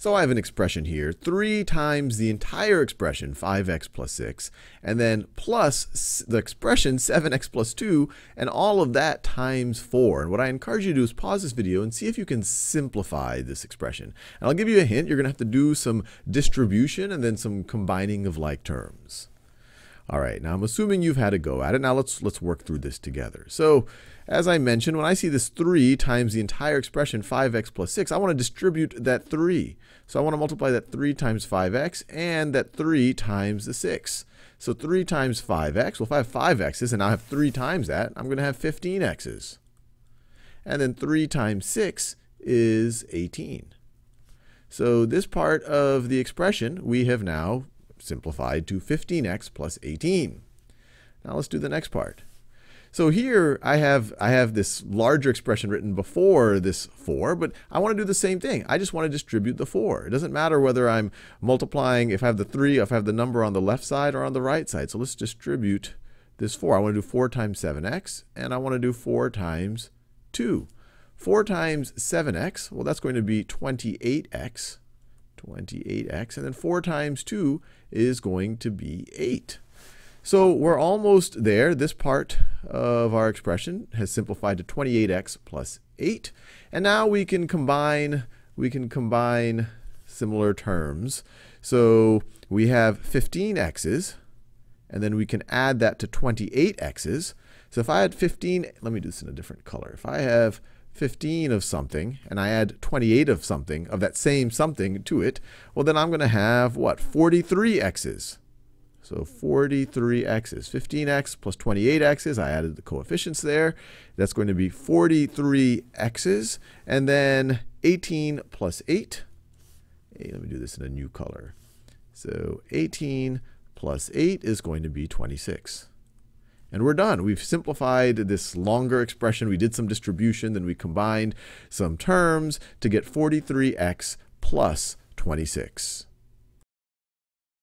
So I have an expression here, 3 times the entire expression, 5x plus 6, and then plus the expression 7x plus 2, and all of that times 4. And what I encourage you to do is pause this video and see if you can simplify this expression. And I'll give you a hint, you're going to have to do some distribution and then some combining of like terms. All right, now I'm assuming you've had a go at it. Now let's, let's work through this together. So as I mentioned, when I see this 3 times the entire expression 5x plus 6, I want to distribute that 3. So I want to multiply that 3 times 5x and that 3 times the 6. So 3 times 5x, well if I have 5x's and I have 3 times that, I'm going to have 15x's. And then 3 times 6 is 18. So this part of the expression we have now simplified to 15x plus 18. Now let's do the next part. So here I have, I have this larger expression written before this 4, but I want to do the same thing. I just want to distribute the 4. It doesn't matter whether I'm multiplying, if I have the 3, if I have the number on the left side or on the right side. So let's distribute this 4. I want to do 4 times 7x, and I want to do 4 times 2. 4 times 7x, well, that's going to be 28x. 28x. And then 4 times 2 is going to be 8. So we're almost there. This part of our expression has simplified to 28x plus 8. And now we can combine we can combine similar terms. So we have 15x's, and then we can add that to 28x's. So if I had 15, let me do this in a different color. If I have 15 of something, and I add 28 of something, of that same something to it, well then I'm going to have, what, 43 x's. So 43 x's. 15x plus 28 x's. I added the coefficients there. That's going to be 43 x's. And then 18 plus 8. Hey, let me do this in a new color. So 18 plus 8 is going to be 26. And we're done. We've simplified this longer expression. We did some distribution, then we combined some terms to get 43x plus 26.